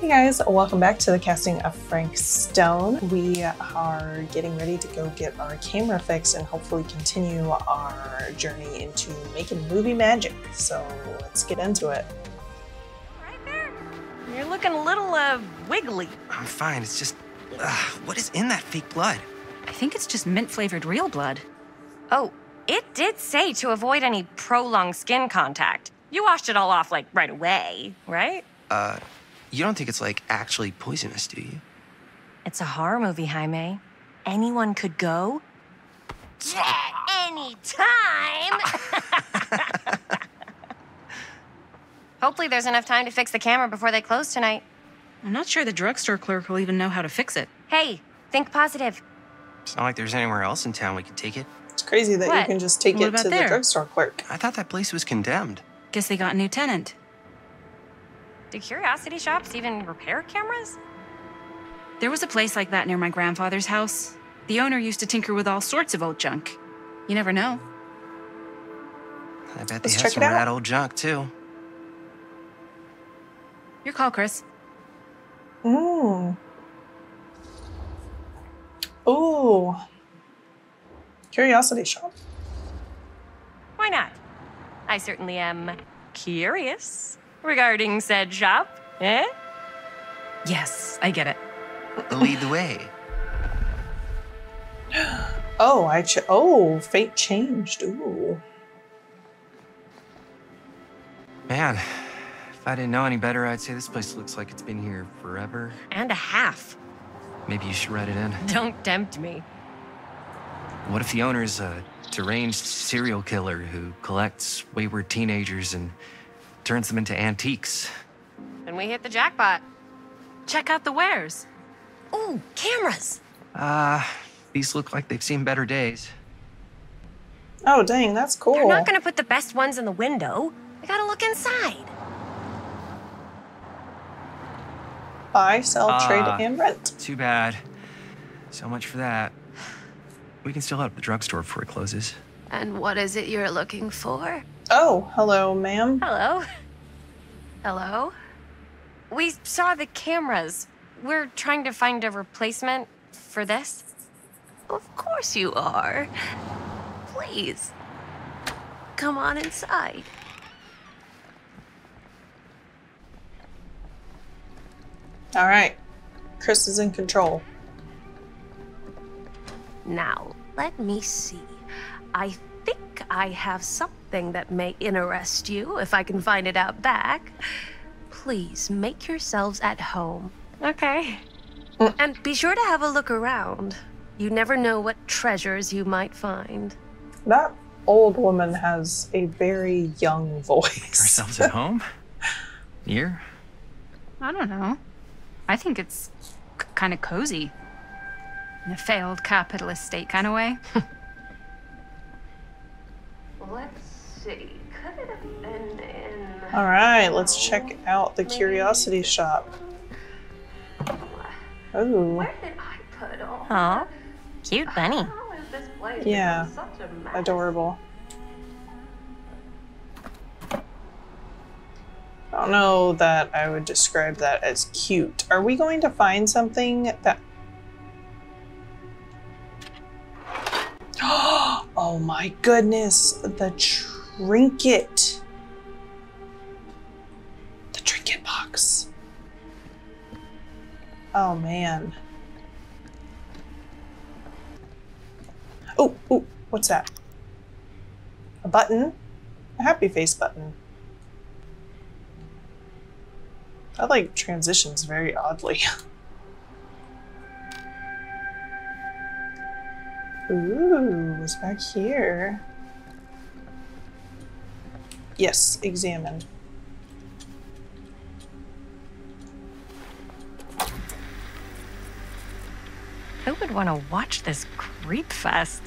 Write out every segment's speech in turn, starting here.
Hey guys, welcome back to the casting of Frank Stone. We are getting ready to go get our camera fixed and hopefully continue our journey into making movie magic. So let's get into it. Right there. You're looking a little, uh, wiggly. I'm fine. It's just, uh, what is in that fake blood? I think it's just mint flavored real blood. Oh, it did say to avoid any prolonged skin contact. You washed it all off, like, right away, right? Uh, you don't think it's like actually poisonous, do you? It's a horror movie, Jaime. Anyone could go. At any time! Hopefully, there's enough time to fix the camera before they close tonight. I'm not sure the drugstore clerk will even know how to fix it. Hey, think positive. It's not like there's anywhere else in town we could take it. It's crazy that you can just take What it about to the drugstore clerk. I thought that place was condemned. Guess they got a new tenant. Do curiosity shops even repair cameras? There was a place like that near my grandfather's house. The owner used to tinker with all sorts of old junk. You never know. I bet they Let's have some it rad old junk, too. Your call, Chris. Mmm. Ooh. Curiosity shop. Why not? I certainly am curious regarding said shop. Eh? Yes, I get it. Lead the way. Oh, I ch- oh, fate changed. Ooh. Man, if I didn't know any better, I'd say this place looks like it's been here forever. And a half. Maybe you should write it in. Don't tempt me. What if the owner's a deranged serial killer who collects wayward teenagers and turns them into antiques? Then we hit the jackpot. Check out the wares. Ooh, cameras. Ah, these look like they've seen better days. Oh, dang, that's cool. They're not gonna put the best ones in the window. We gotta look inside. Buy, sell, trade, Ah. and rent. Too bad. So much for that. We can still hit up the drugstore before it closes. And what is it you're looking for? Oh, hello, ma'am. Hello. Hello? We saw the cameras. We're trying to find a replacement for this. Of course you are. Please. Come on inside. All right. Chris is in control. Now, let me see. I think I have something that may interest you if I can find it out back. Please make yourselves at home. Okay. And be sure to have a look around. You never know what treasures you might find. That old woman has a very young voice. Make Ourselves at home? Here? I don't know. I think it's c- kind of cozy. In a failed capitalist state kind of way. Let's see. Could it have been in. All right, let's check out the curiosity shop. Oh, Where did I put all? Cute bunny. How is this place Yeah. such a mess? adorable. I don't know that I would describe that as cute. Are we going to find something that. Oh my goodness, the trinket. The trinket box. Oh man. Oh, oh, what's that? A button? A happy face button. That like transitions very oddly. Ooh, it's back here? Yes, examine. Who would want to watch this creep fest?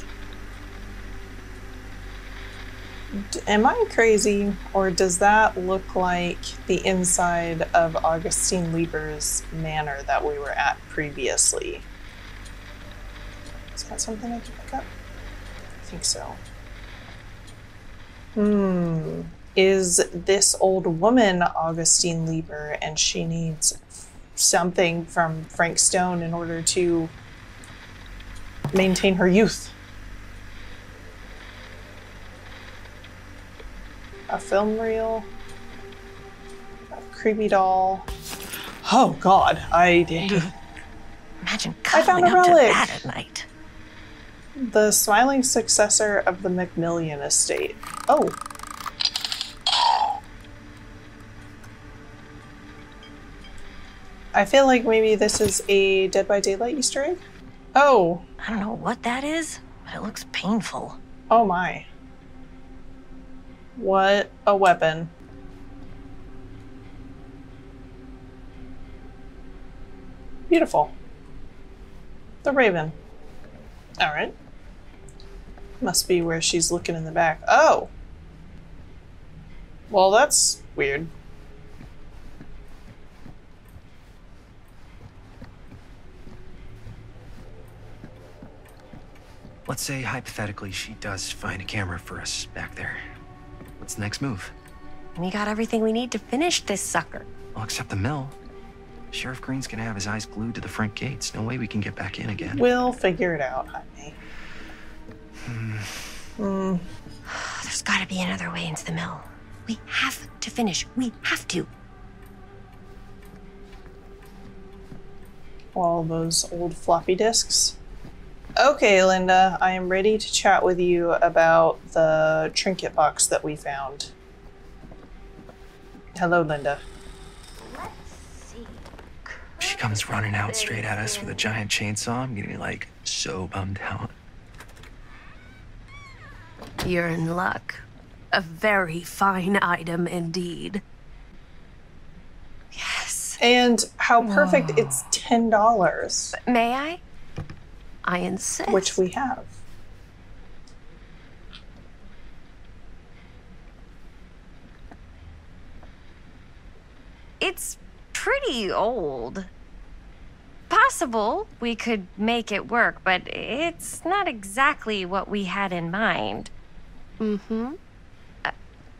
D- Am I crazy, or does that look like the inside of Augustine Lieber's manor that we were at previously? Is that something I can pick up? I think so. Hmm. Is this old woman Augustine Lieber and she needs something from Frank Stone in order to maintain her youth. A film reel. A creepy doll. Oh god, I did. Imagine I found cuddling a up to relic. that at night. The smiling successor of the Macmillan estate. Oh. I feel like maybe this is a Dead by Daylight Easter egg. Oh, I don't know what that is, but it looks painful. oh my. What a weapon. Beautiful. The Raven. Alright. Must be where she's looking in the back. Oh! Well, that's weird. Let's say hypothetically she does find a camera for us back there. What's the next move? We got everything we need to finish this sucker. Well, except the mill. Sheriff Green's gonna have his eyes glued to the front gates. No way we can get back in again. We'll figure it out, honey. Hmm. There's gotta be another way into the mill. We have to finish. We have to. all those old floppy disks. Okay, Linda, I am ready to chat with you about the trinket box that we found. Hello, Linda. Let's see. She comes running out straight at us with a giant chainsaw. I'm getting like so bummed out. You're in luck. A very fine item indeed. Yes. And how perfect it's $10, May I? I insist. which we have. It's pretty old. Possible we could make it work, but it's not exactly what we had in mind. Mm-hmm.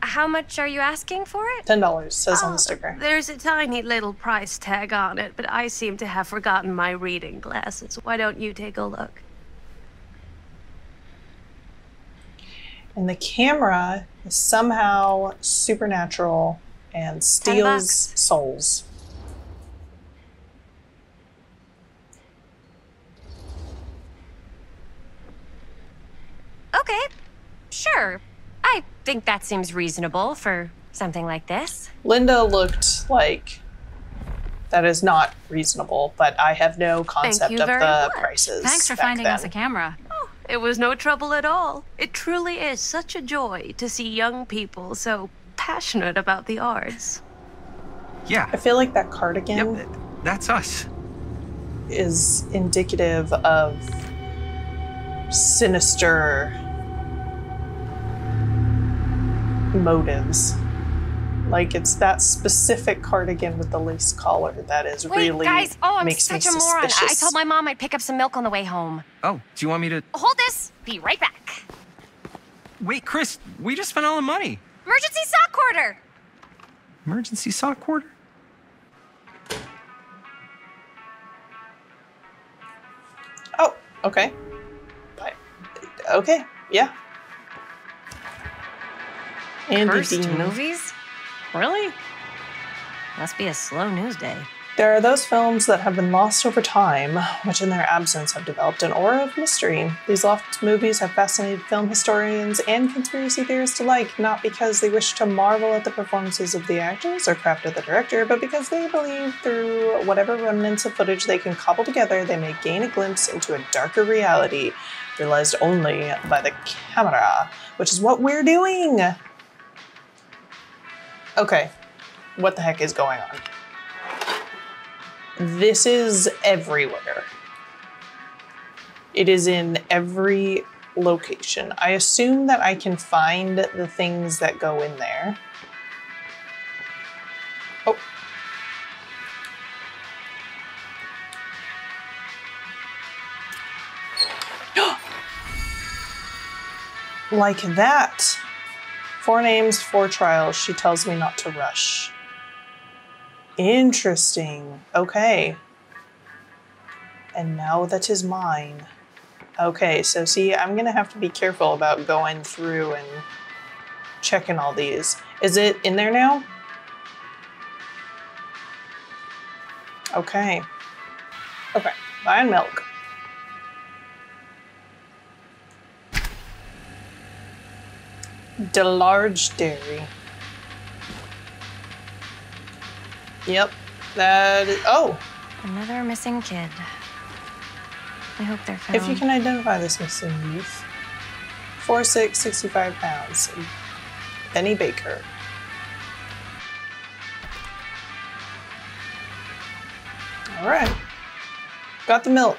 How much are you asking for it? $10 says on Oh, the sticker. There's a tiny little price tag on it, but I seem to have forgotten my reading glasses. Why don't you take a look? And the camera is somehow supernatural and steals souls. Okay, sure. I think that seems reasonable for something like this. Linda looked like that is not reasonable, but I have no concept you of very the much. prices. Thanks for back finding us a then. camera. Oh, it was no trouble at all. It truly is such a joy to see young people so passionate about the arts. Yeah. I feel like that cardigan Yep. That's us. is indicative of sinister motives. Like it's that specific cardigan with the lace collar that is Wait, really guys. Oh, I'm makes such me a moron. I told my mom I'd pick up some milk on the way home. Oh, do you want me to? Hold this. Be right back. Wait, Chris. We just spent all the money. Emergency sock quarter. Emergency sock quarter. Oh, okay. I- Okay, yeah. Andy Cursed Dean. movies? Really? Must be a slow news day. There are those films that have been lost over time, which in their absence have developed an aura of mystery. These lost movies have fascinated film historians and conspiracy theorists alike, not because they wish to marvel at the performances of the actors or craft of the director, but because they believe through whatever remnants of footage they can cobble together, they may gain a glimpse into a darker reality, realized only by the camera, which is what we're doing. Okay, what the heck is going on? This is everywhere. It is in every location. I assume that I can find the things that go in there. Oh. like that. Four names, four trials. She tells me not to rush. Interesting. Okay. And now that is mine. Okay, so see, I'm gonna have to be careful about going through and checking all these. Is it in there now? Okay. Okay, buying milk. Delarge Dairy. Yep, that is. Oh, Another missing kid. I hope they're found. if you can identify this missing youth. 4'6, 65 pounds. Benny Baker. All right. Got the milk.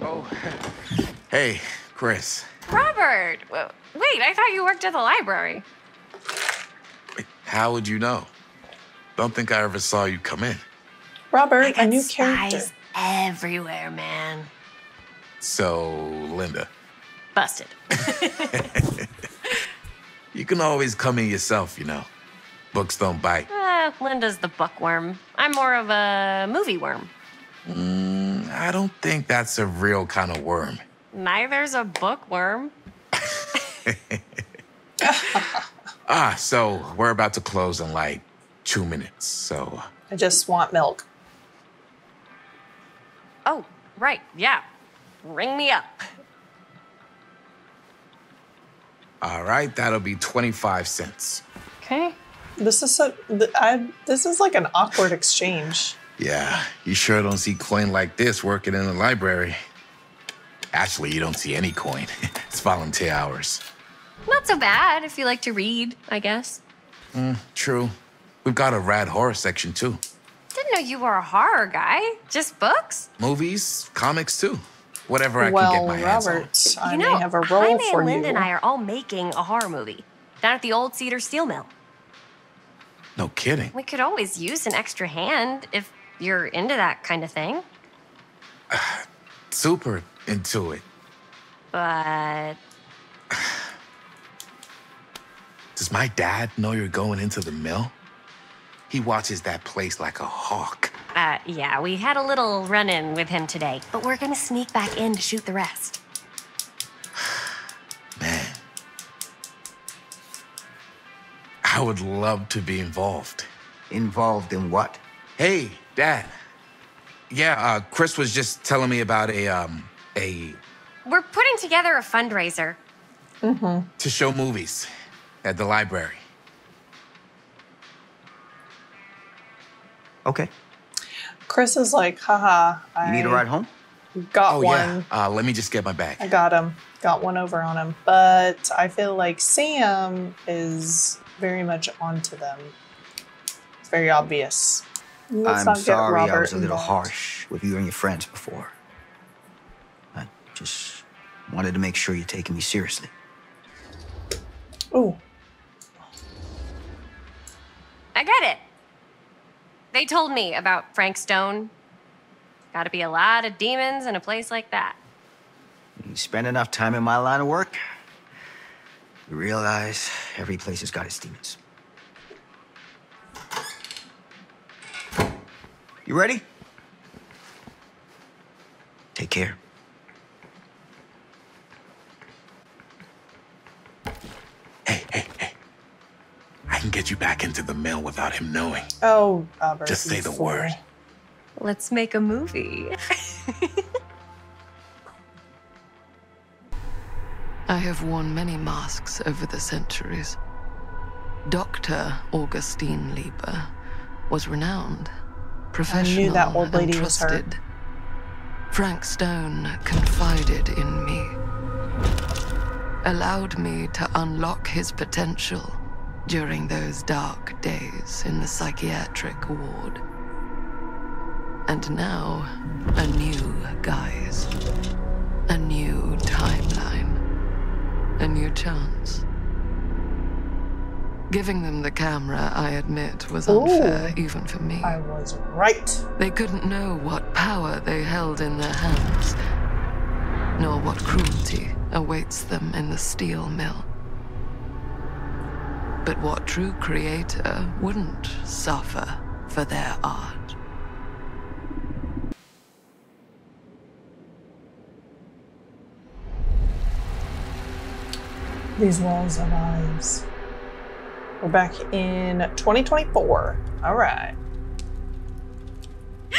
Oh, hey, Chris. Robert! Wait, I thought you worked at the library. Wait, How would you know? Don't think I ever saw you come in. Robert, a got new character. spies everywhere, man. So, Linda, Busted. you can always come in yourself, you know. Books don't bite. Uh, Linda's the bookworm. I'm more of a movie worm. Mm, I don't think that's a real kind of worm. Neither's a bookworm. Ah, so we're about to close in like two minutes. So, I just want milk. Oh, right, yeah. Ring me up. all right, that'll be 25 cents. Okay. This is so. th- I, this is like an awkward exchange. Yeah, you sure don't see coin like this working in the library. Actually, you don't see any coin. it's volunteer hours. Not so bad if you like to read, I guess. Mm, true. We've got a rad horror section too. Didn't know you were a horror guy. Just books? Movies, comics too. Whatever I well, can get my hands on. Robert, I you may know, have a role Jaime for and you. Linda and I are all making a horror movie down at the old Cedar Steel Mill. No kidding. We could always use an extra hand if you're into that kind of thing. Super into it. But Does my dad know you're going into the mill? He watches that place like a hawk. uh, yeah, we had a little run-in with him today. But we're gonna sneak back in to shoot the rest. Man. I would love to be involved. Involved in what? Hey, Dad. Yeah, uh, Chris was just telling me about a um a We're putting together a fundraiser. Mm-hmm. To show movies at the library. Okay. Chris is like, haha, I You need a ride home? got Oh one. yeah. Uh, let me just get my bag. I got him. Got one over on him. But I feel like Sam is very much onto them. It's very obvious. Let's I'm sorry I was a little involved. harsh with you and your friends before. I just wanted to make sure you're taking me seriously. Ooh, I get it. They told me about Frank Stone. Gotta be a lot of demons in a place like that. You spend enough time in my line of work, you realize every place has got its demons. You ready? Take care. Hey, hey, hey. I can get you back into the mill without him knowing. oh, Robert. Just say the fool. word. Let's make a movie. I have worn many masks over the centuries. Dr. Augustine Lieber was renowned, professional, that old lady was her. trusted. Frank Stone confided in me, allowed me to unlock his potential during those dark days in the psychiatric ward. And now, a new guise, a new timeline a new chance. Giving them the camera, I admit, was unfair Ooh. even for me. I was right. They couldn't know what power they held in their hands, nor what cruelty awaits them in the steel mill. But what true creator wouldn't suffer for their art? These walls are lives. We're back in 2024. All right.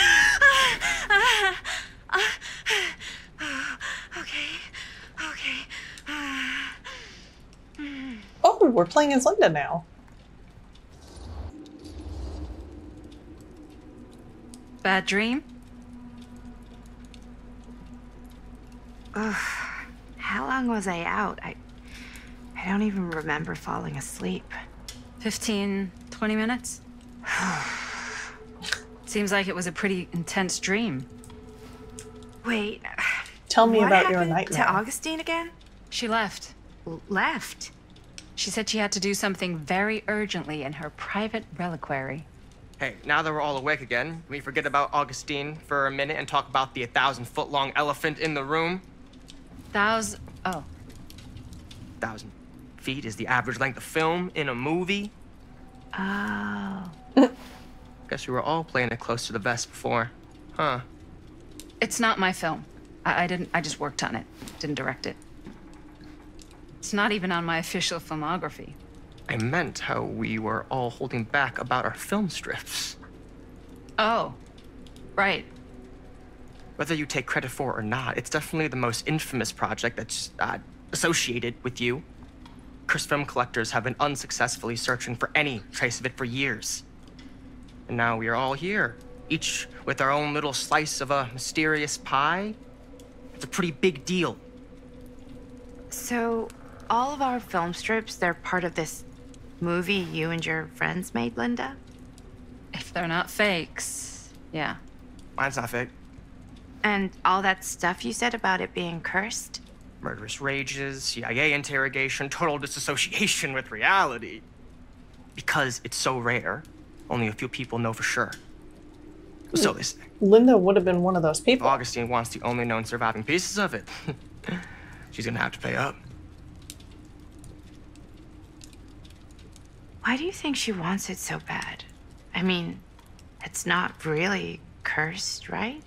okay. Okay. Uh, oh, we're playing as Linda now. Bad dream? Ugh. How long was I out? I I don't even remember falling asleep. 15, 20 minutes? Seems like it was a pretty intense dream. Wait, Tell me about your happened nightmare. to Augustine again? She left. L- left. She said she had to do something very urgently in her private reliquary. Hey, now that we're all awake again, can we forget about Augustine for a minute and talk about the 1,000 foot long elephant in the room? Thousand. Oh, 1,000 feet is the average length of film in a movie. Oh. Guess we were all playing it close to the vest before. Huh. it's not my film. I, I didn't. I just worked on it. Didn't direct it. It's not even on my official filmography. I meant how we were all holding back about our film strips. Oh, right. Whether you take credit for it or not, it's definitely the most infamous project that's uh, associated with you. Cursed film collectors have been unsuccessfully searching for any trace of it for years. And now we are all here, each with our own little slice of a mysterious pie. It's a pretty big deal. So, all of our film strips, they're part of this movie you and your friends made, Linda? If they're not fakes, yeah. Mine's not fake. And all that stuff you said about it being cursed? Murderous rages, CIA interrogation, total disassociation with reality. Because it's so rare, only a few people know for sure. Hmm. So they say. Linda would have been one of those If people. Augustine wants the only known surviving pieces of it, she's gonna have to pay up. Why do you think she wants it so bad? I mean, it's not really cursed, right?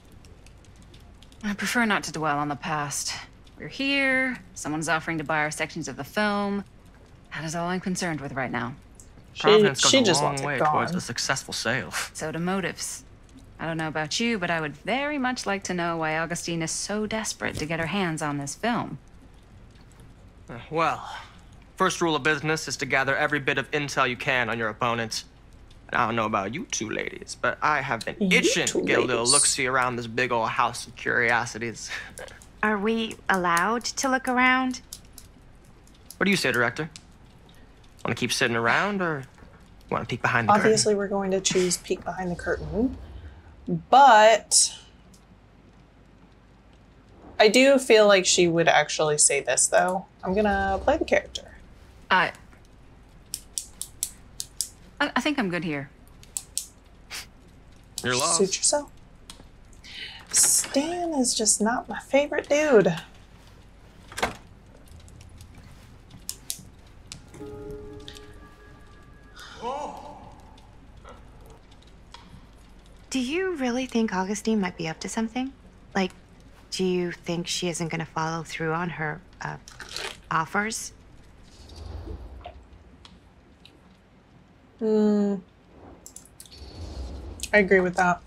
I prefer not to dwell on the past. We're here. Someone's offering to buy our sections of the film. That is all I'm concerned with right now. She, Providence goes she a just long wants it way towards gone. a successful sale. So do motives. I don't know about you, but I would very much like to know why Augustine is so desperate to get her hands on this film. Uh, Well, first rule of business is to gather every bit of intel you can on your opponent. And I don't know about you two ladies, but I have been You itching two to get a little ladies. look-see around this big old house of curiosities. Are we allowed to look around? what do you say, director? Want to keep sitting around, or want to peek behind the Obviously, we're going to choose peek behind the curtain, but I do feel like she would actually say this, though. I'm gonna play the character. I. I, I think I'm good here. You're lost. Suit yourself. Stan is just not my favorite dude. Do you really think Augustine might be up to something? Like, do you think she isn't going to follow through on her uh, offers? Hmm. I agree with that.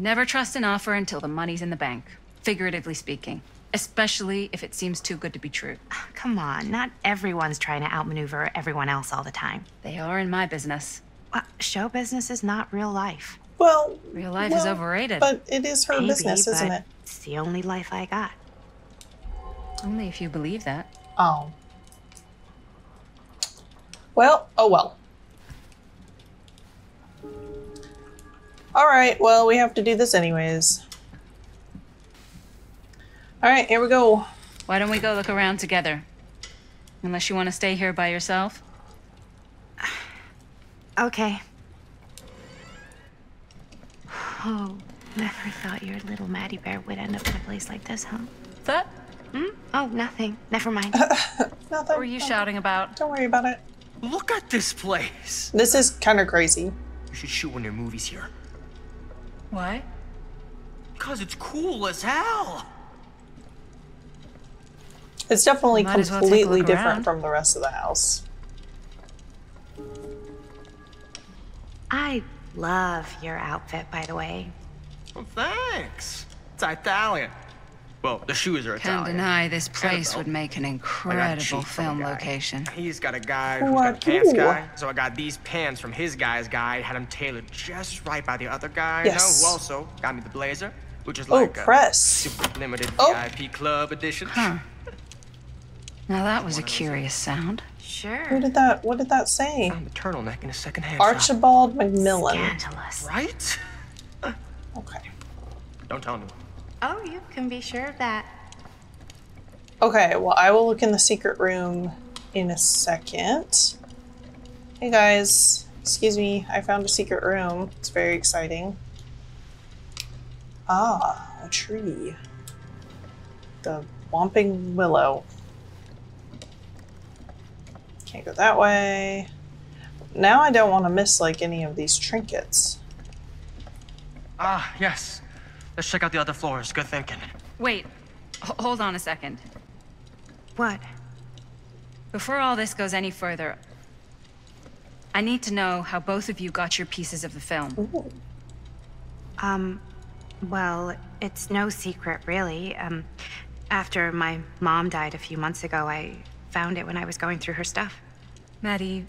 Never trust an offer until the money's in the bank, figuratively speaking. Especially if it seems too good to be true. Ah, come on, not everyone's trying to outmaneuver everyone else all the time. They are in my business. Well, show business is not real life. Well, Real life is overrated. But it is her Maybe, business, isn't but it? It's the only life I got. Only if you believe that. Oh. Well, oh well. All right, well, we have to do this anyways. All right, here we go. Why don't we go look around together? Unless you want to stay here by yourself? Okay. Oh, never thought your little Maddie Bear would end up in a place like this, huh? That? Hmm? Oh, nothing. Never mind. Nothing. What were you shouting about? Don't worry about it. Look at this place. This is kind of crazy. You should shoot one of your movies here. Why? Because it's cool as hell. It's definitely Might as well completely different around. from the rest of the house. I love your outfit, by the way. Well, thanks. It's Italian. Well, the shoes are Can't Italian. deny this place would make an incredible cheap from a film location. He's got a guy who's What? got a pants guy. So I got these pants from his guy's guy, had them tailored just right by the other guy, you know, who also got me the blazer, which is Oh, like a press. super limited Oh. VIP club edition. Huh. Now that was a uh, curious sound. Who Sure. did that? What did that say? Found the turtleneck in a secondhand shop. Archibald McMillan. Scandalous. Right? Okay. Don't tell anyone. Oh, you can be sure of that. Okay, well, I will look in the secret room in a second. Hey guys, excuse me, I found a secret room. It's very exciting. Ah, a tree. The Whomping Willow. Can't go that way. Now I don't want to miss like any of these trinkets. Ah, yes. Let's check out the other floors. Good thinking. Wait, h- hold on a second. What? Before all this goes any further, I need to know how both of you got your pieces of the film. Ooh. Um, well, it's no secret, really. Um, after my mom died a few months ago, I found it when I was going through her stuff. Maddie,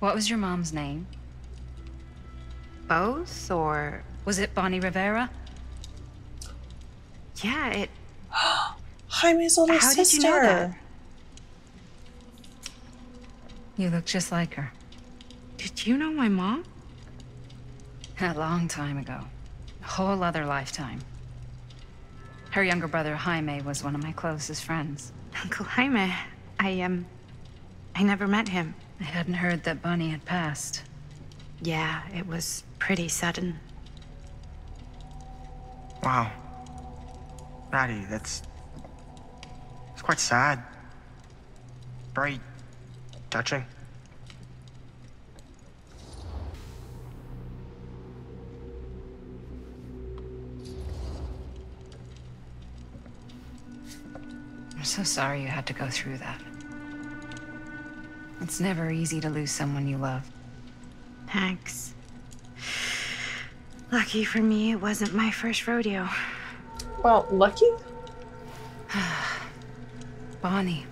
what was your mom's name? Both, or Was it Bonnie Rivera? yeah, it. Jaime's little How did sister. you know that? You look just like her. Did you know my mom? A long time ago. A whole other lifetime. Her younger brother, Jaime, was one of my closest friends. Uncle Jaime. I um, I never met him. I hadn't heard that Bonnie had passed. Yeah, it was pretty sudden. Wow. Maddie, that's. It's quite sad. Very touching. I'm so sorry you had to go through that. It's never easy to lose someone you love. Thanks. Lucky for me, it wasn't my first rodeo. Well, lucky? Bonnie.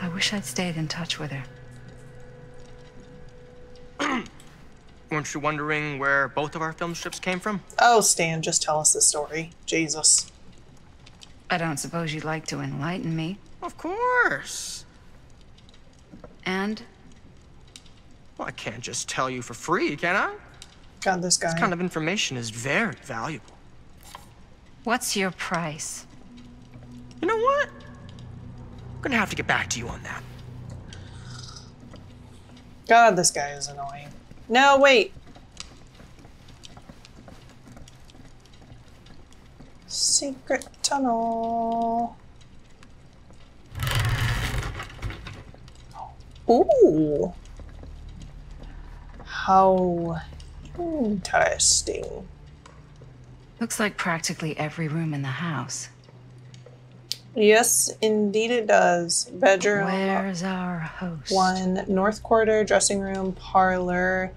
I wish I'd stayed in touch with her. Weren't you wondering where both of our film strips came from? Oh, Stan, just tell us the story. Jesus. I don't suppose you'd like to enlighten me. Of course. And Well, I can't just tell you for free, can I? God, this guy. This kind of information is very valuable. what's your price? You know what? I'm gonna have to get back to you on that. God, this guy is annoying. No, wait. Secret tunnel. Ooh. How interesting. Looks like practically every room in the house. Yes, indeed it does. Bedroom. Where's our host? One north quarter, dressing room, parlor,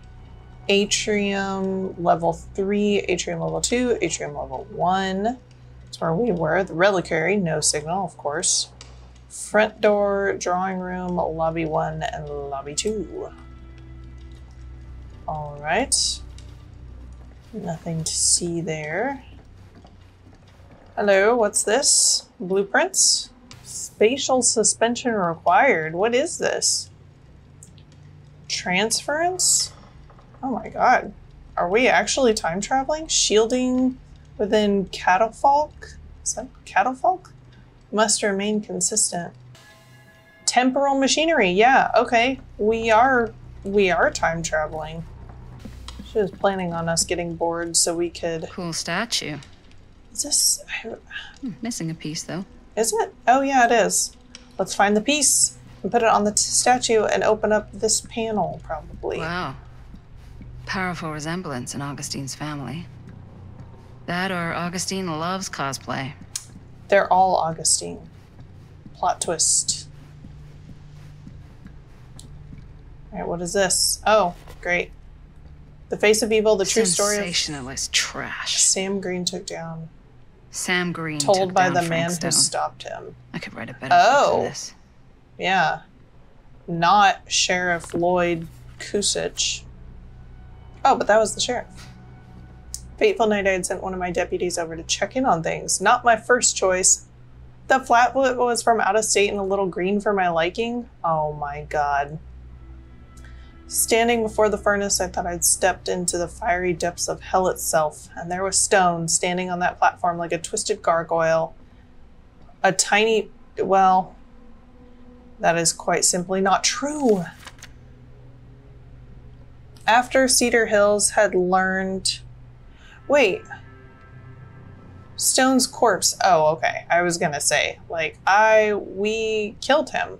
atrium level three, atrium level two, atrium level one. That's where we were. The reliquary, no signal, of course. Front door, drawing room, lobby one, and lobby two. All right. Nothing to see there. Hello, what's this? Blueprints? Spatial suspension required. What is this? Transference? Oh my god. Are we actually time traveling? Shielding within catafalque? Is that catafalque? Must remain consistent. Temporal machinery. Yeah, okay. We are we are time traveling. She was planning on us getting bored so we could Cool statue. Is this Hmm, missing a piece, though. is it? Oh yeah, it is. Let's find the piece. and put it on the t- statue and open up this panel, probably. Wow. Powerful resemblance in Augustine's family. That or Augustine loves cosplay. They're all Augustine. Plot twist. Alright, what is this? Oh, great. The Face of Evil, the true story of Sensationalist trash. Sam Green took down. Sam Green Told by the Frank man Stone. who stopped him. I could write a better Oh. book this. Yeah. Not Sheriff Lloyd Kusich. Oh, but that was the sheriff. Fateful night, I had sent one of my deputies over to check in on things. Not my first choice. The flatfoot was from out of state and a little green for my liking. Oh my god. Standing before the furnace, I thought I'd stepped into the fiery depths of hell itself, and there was Stone standing on that platform like a twisted gargoyle. A tiny, well, that is quite simply not true. After Cedar Hills had learned. Wait. Stone's corpse. Oh, okay. I was gonna say, like, I. We killed him.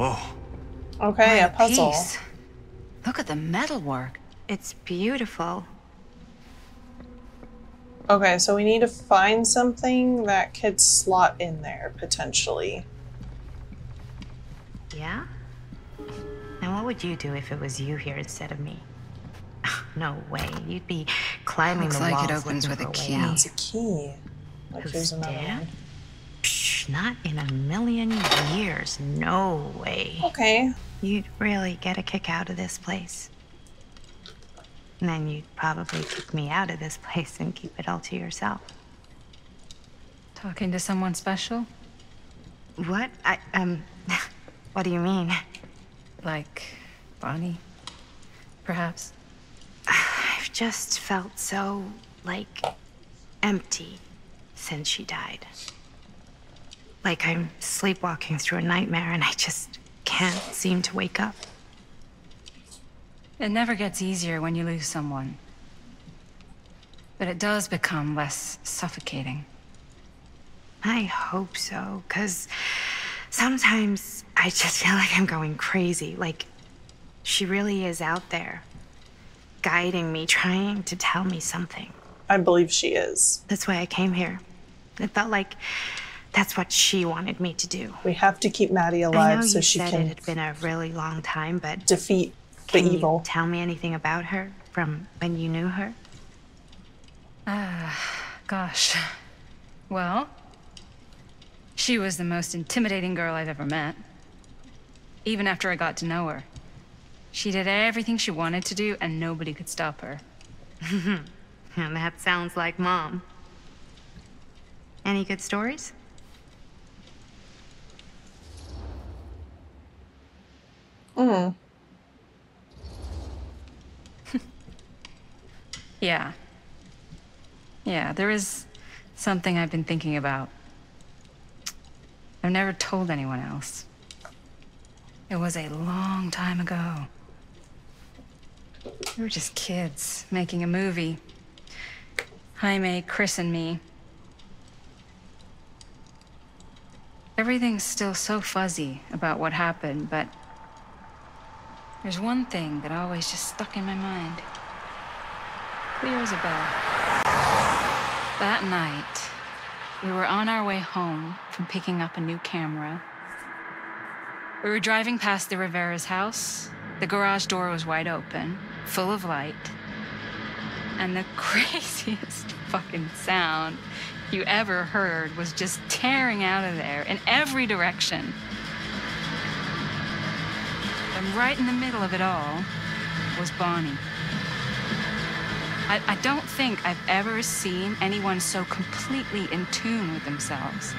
Whoa. Okay, a puzzle. piece. Look at the metalwork. It's beautiful. Okay, so we need to find something that could slot in there potentially. Yeah? And what would you do if it was you here instead of me? No way. You'd be climbing Looks the like walls it opens with a for key. way out. It's a key. Like Who's here's another dead? one. Psh, not in a million years. No way. Okay. You'd really get a kick out of this place. And then you'd probably kick me out of this place and keep it all to yourself. Talking to someone special? What? I, um, what do you mean? Like Bonnie? Perhaps? I've just felt so, like, empty since she died. Like I'm sleepwalking through a nightmare and I just can't seem to wake up. It never gets easier when you lose someone. But it does become less suffocating. I hope so, because sometimes I just feel like I'm going crazy. Like, she really is out there, guiding me, trying to tell me something. I believe she is. That's why I came here. It felt like that's what she wanted me to do. We have to keep Maddie alive I alive know so you she said can it had been a really long time, but defeat the can you evil. tell me anything about her from when you knew her? Ah, gosh. Well, she was the most intimidating girl I've ever met. Even after I got to know her. She did everything she wanted to do, and nobody could stop her. And that sounds like mom. Any good stories? Mm. Yeah. Yeah, there is something I've been thinking about. I've never told anyone else. It was a long time ago. We were just kids making a movie. Jaime, Chris, and me. Everything's still so fuzzy about what happened, but there's one thing that always just stuck in my mind. Clear as a bell. That night, we were on our way home from picking up a new camera. We were driving past the Rivera's house. The garage door was wide open, full of light. And the craziest fucking sound you ever heard was just tearing out of there in every direction. And right in the middle of it all was Bonnie. I, I don't think I've ever seen anyone so completely in tune with themselves.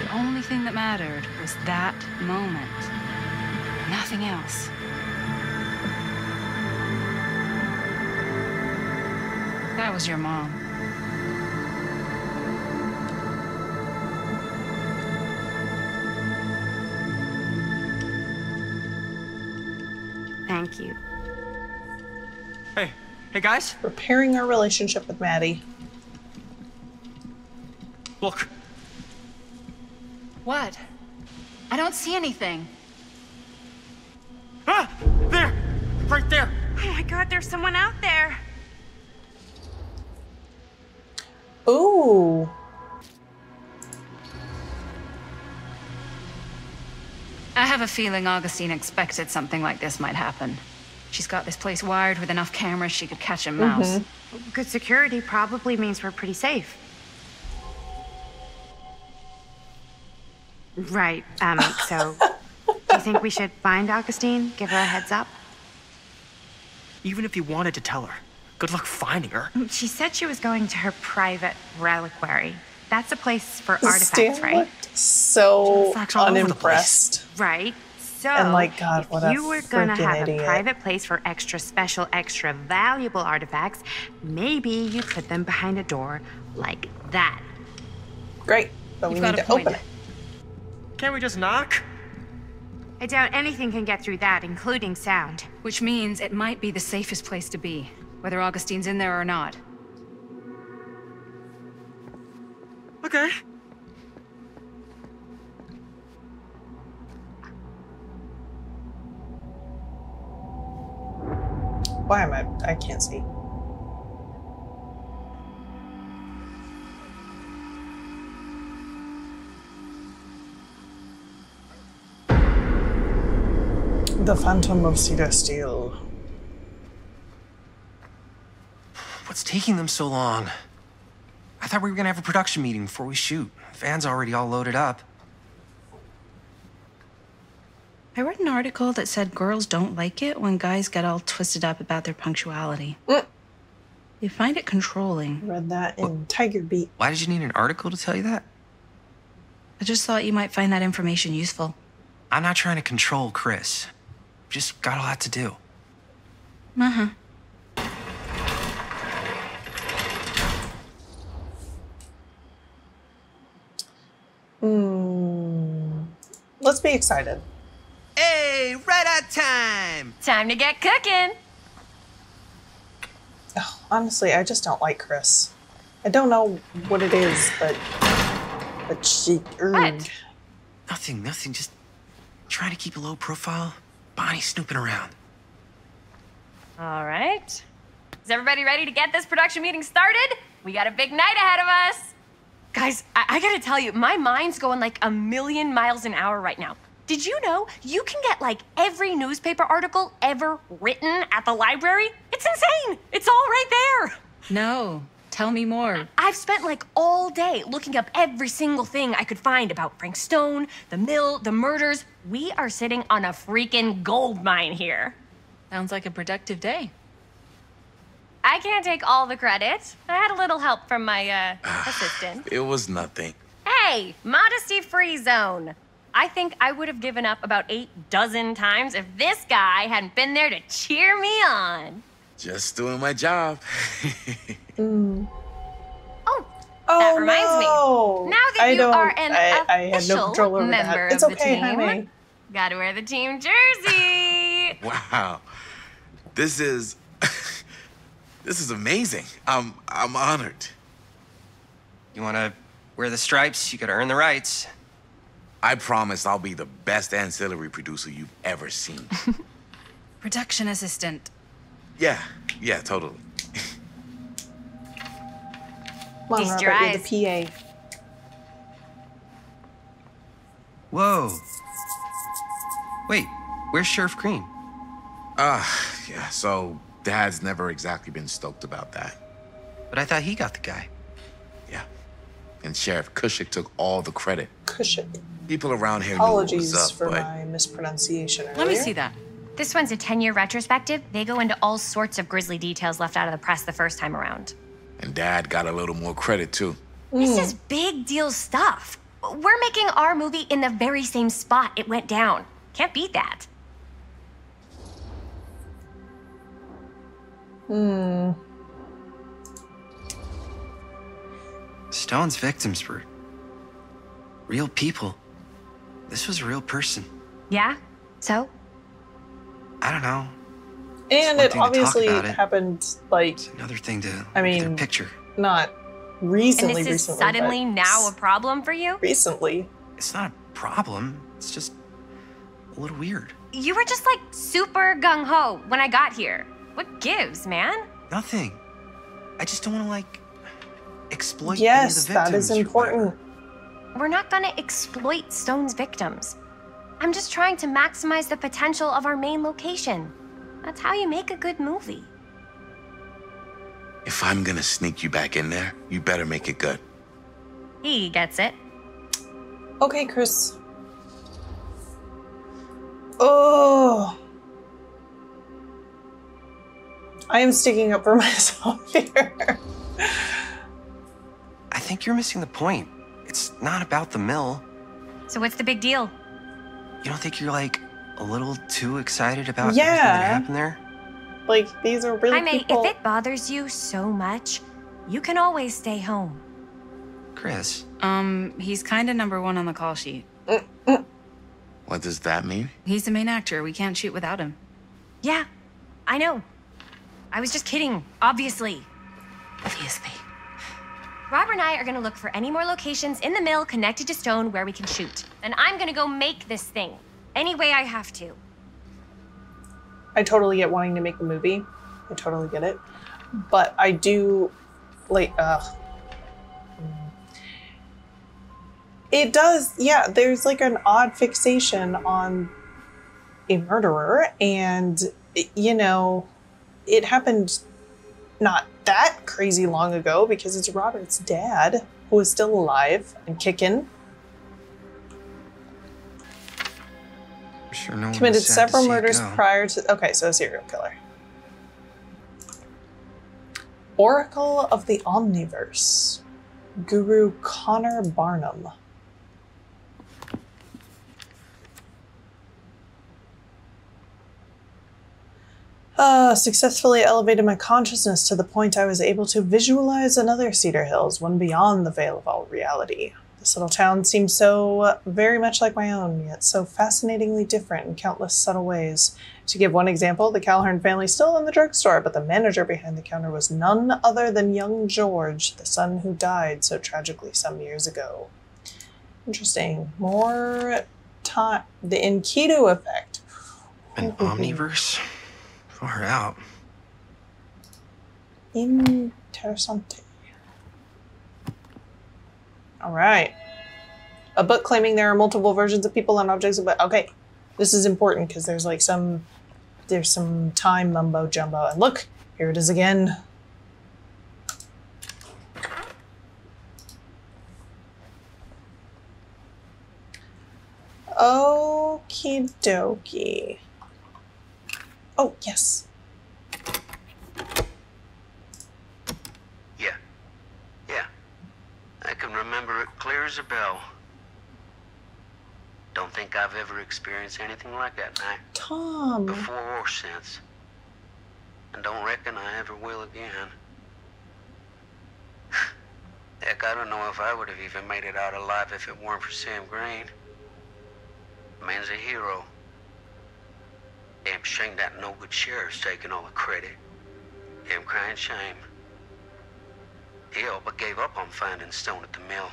The only thing that mattered was that moment. Nothing else. That was your mom. Thank you. Hey, Hey guys, repairing our relationship with Maddie. look. What? I don't see anything. Ah! There! Right there! Oh my god, there's someone out there. Ooh. Have a feeling Augustine expected something like this might happen. She's got this place wired with enough cameras she could catch a mouse. Good security probably means we're pretty safe. Right, um, so do you think we should find Augustine? Give her a heads up? Even if you wanted to tell her, good luck finding her. She said she was going to her private reliquary. That's a place for Stan artifacts, right? Looked so Artifacts all over the unimpressed. Right. So, And, like, God, if what a you were gonna have idiot. a private place for extra special, extra valuable artifacts, maybe you put them behind a door like that. Great, but we You've need to point. open it. Can't we just knock? I doubt anything can get through that, including sound. Which means it might be the safest place to be, whether Augustine's in there or not. Okay. Why am I? I can't see. The Phantom of Cedar Steel. What's taking them so long? I thought we were gonna have a production meeting before we shoot. The Van's already all loaded up. I read an article that said girls don't like it when guys get all twisted up about their punctuality. They find it controlling. Read that in Tiger Beat. Why did you need an article to tell you that? I just thought you might find that information useful. I'm not trying to control Chris. Just got a lot to do. Uh huh. Hmm. Let's be excited. Hey, right on time! Time to get cooking. Oh, honestly, I just don't like Chris. I don't know what it is, but but she. What? Nothing, nothing. Just trying to keep a low profile. Bonnie snooping around. All right. Is everybody ready to get this production meeting started? We got a big night ahead of us. Guys, I, I gotta tell you, my mind's going like a million miles an hour right now. Did you know you can get like every newspaper article ever written at the library? It's insane. It's all right there. No, tell me more. I've spent like all day looking up every single thing I could find about Frank Stone, the mill, the murders. We are sitting on a freaking gold mine here. Sounds like a productive day. I can't take all the credit. I had a little help from my uh, assistant. It was nothing. Hey, modesty free zone. I think I would have given up about eight dozen times if this guy hadn't been there to cheer me on. Just doing my job. Mm. Oh, Oh, that reminds no. me. Now that I you are an I, I had official no control over member that. It's of okay, the team, honey. gotta wear the team jersey. wow. This is this is amazing. I'm I'm honored. You wanna wear the stripes? You gotta earn the rights. I promise I'll be the best ancillary producer you've ever seen. Production assistant. yeah, yeah, totally. Come on, your Robert, eyes. you're the PA. Whoa. Wait, where's Sheriff Green? Ah, yeah, so Dad's never exactly been stoked about that. But I thought he got the guy. Yeah. And Sheriff Kushik took all the credit. Kushik. People around here knew what Apologies was up, for but my mispronunciation earlier. Let me see that. This one's a 10 year retrospective. They go into all sorts of grisly details left out of the press the first time around. and Dad got a little more credit too. This is big deal stuff. We're making our movie in the very same spot it went down. Can't beat that. Hmm. Stone's victims were real people. This was a real person. Yeah? So? I don't know. And it thing to talk obviously it. happened like Another thing to I look at mean, picture. not And recently. this is recently, suddenly now a problem for you? recently. It's not a problem. It's just a little weird. You were just like super gung ho when I got here. What gives, man? Nothing. I just don't want to like exploit Yes, any of the victims is or important. We're not gonna exploit Stone's victims. I'm just trying to maximize the potential of our main location. That's how you make a good movie. If I'm gonna sneak you back in there, you better make it good. He gets it. Okay, Chris. Oh. I am sticking up for myself here. I think you're missing the point. It's not about the mill. So what's the big deal? You don't think you're like a little too excited about everything Yeah. that happened there? Like these are really Jaime, people. if it bothers you so much, you can always stay home. Chris. Um, he's kind of number one on the call sheet. What does that mean? He's the main actor. We can't shoot without him. Yeah, I know. I was just kidding, obviously. Obviously. Robert and I are gonna look for any more locations in the mill connected to Stone where we can shoot. And I'm gonna go make this thing any way I have to. I totally get wanting to make the movie. I totally get it. But I do like it does yeah, there's like an odd fixation on a murderer and you know, it happened not that crazy long ago because it's Robert's dad who is still alive and kicking. Sure no committed several murders prior to okay so a serial killer. Oracle of the omniverse guru connor barnum uh, successfully elevated my consciousness to the point I was able to visualize another Cedar Hills, one beyond the veil of all reality. This little town seemed so very much like my own, yet so fascinatingly different in countless subtle ways. To give one example, the Calhoun family still in the drugstore, but the manager behind the counter was none other than young George, the son who died so tragically some years ago. Interesting. More time. The Enkidu effect. An omniverse? Far out. Interessante. All right. A book claiming there are multiple versions of people and objects, but okay, this is important because there's like some there's some time mumbo jumbo. And look, here it is again. Okie dokie. Oh, yes. Yeah. Yeah. I can remember it clear as a bell. Don't think I've ever experienced anything like that night. Tom. Before or since. And don't reckon I ever will again. Heck, I don't know if I would have even made it out alive if it weren't for Sam Green. Man's a hero. Damn shame that no good sheriff's taking all the credit. Damn crying shame. He all but gave up on finding Stone at the mill.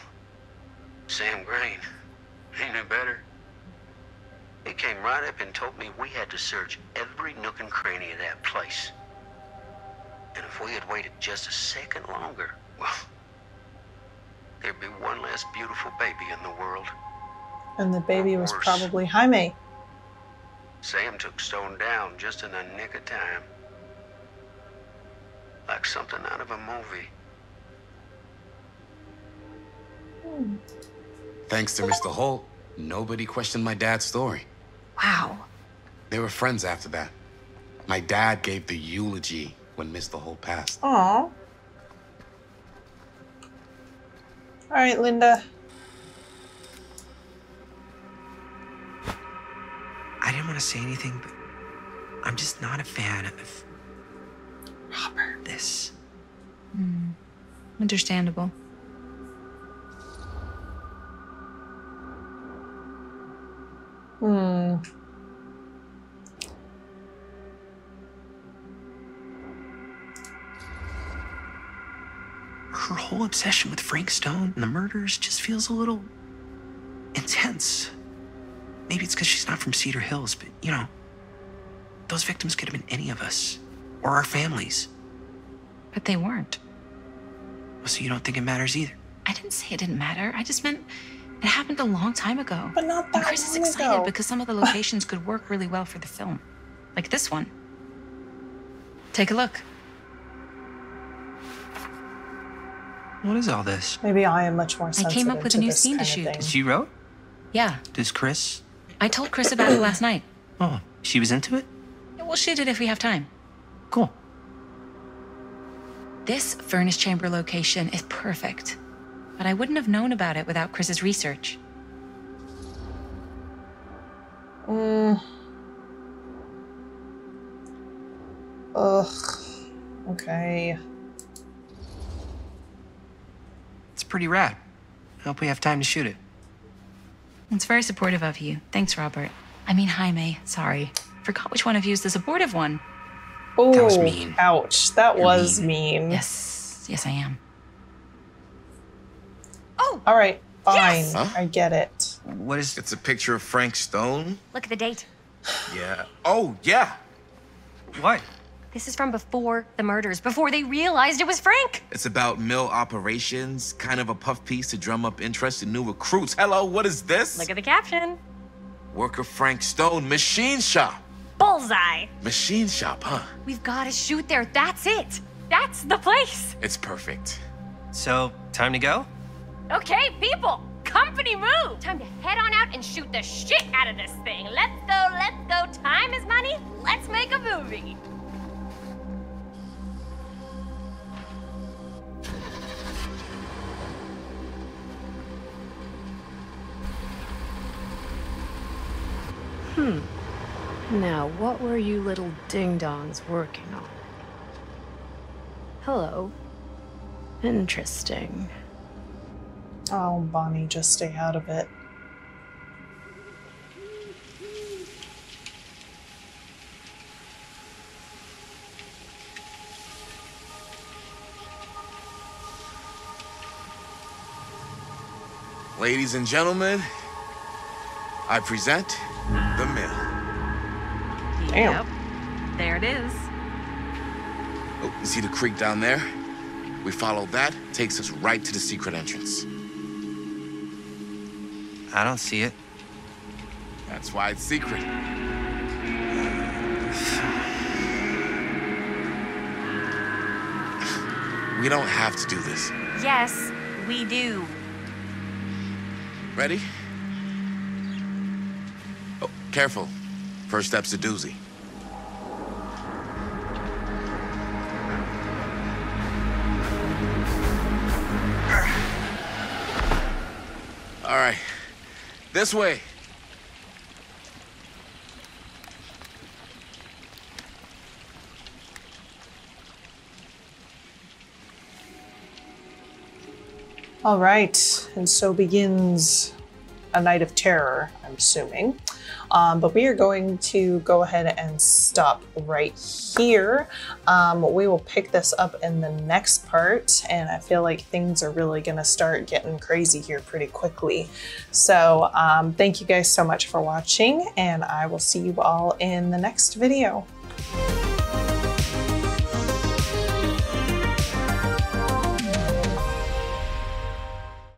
Sam Green. He knew better. He came right up and told me we had to search every nook and cranny of that place. And if we had waited just a second longer, well, there'd be one less beautiful baby in the world. And the baby was Worse. probably Jaime. Sam took Stone down just in the nick of time. Like something out of a movie. Thanks to Mr. Holt, nobody questioned my dad's story. Wow. They were friends after that. My dad gave the eulogy when Mr. Holt passed. Aw. All right, Linda. I didn't want to say anything, but I'm just not a fan of Robert. This. Mm. Understandable. Hmm. Her whole obsession with Frank Stone and the murders just feels a little intense. Maybe it's because she's not from Cedar Hills, but you know, those victims could have been any of us or our families. But they weren't. So you don't think it matters either? I didn't say it didn't matter. I just meant it happened a long time ago. But not that and Chris is excited ago. because some of the locations could work really well for the film. Like this one. Take a look. What is all this? Maybe I am much more sensitive. I came up with a new scene to kind of shoot. thing. She wrote? Yeah. Does Chris? I told Chris about it last night. Oh, she was into it? We'll shoot it if we have time. Cool. This furnace chamber location is perfect. But I wouldn't have known about it without Chris's research. Mm. Ugh. Okay. It's pretty rad. I hope we have time to shoot it. It's very supportive of you. Thanks, Robert. I mean, Jaime. Sorry. Forgot which one of you is the supportive one. Oh, That was mean. ouch. That You're was mean. mean. Yes. Yes, I am. Oh. All right, fine. Yes! Huh? I get it. What is? It's a picture of Frank Stone. Look at the date. Yeah. Oh, yeah. What? This is from before the murders, before they realized it was Frank. It's about mill operations, kind of a puff piece to drum up interest in new recruits. Hello, what is this? Look at the caption. Worker Frank Stone, machine shop. Bullseye. Machine shop, huh? We've got to shoot there. That's it. That's the place. It's perfect. So, time to go? Okay, people, company move. Time to head on out and shoot the shit out of this thing. Let's go, let's go. Time is money. Let's make a movie. Hmm. Now, what were you little ding-dongs working on? Hello. Interesting. Oh, Bonnie, just stay out of it. Ladies and gentlemen, I present the mill. Damn. Yep. There it is. Oh, you see the creek down there? We follow that, takes us right to the secret entrance. I don't see it. That's why it's secret. We don't have to do this. Yes, we do. Ready? Careful. First step's a doozy. All right. This way. All right, and so begins a night of terror, I'm assuming. Um, but we are going to go ahead and stop right here. Um, we will pick this up in the next part, and I feel like things are really going to start getting crazy here pretty quickly. So, um, thank you guys so much for watching, and I will see you all in the next video.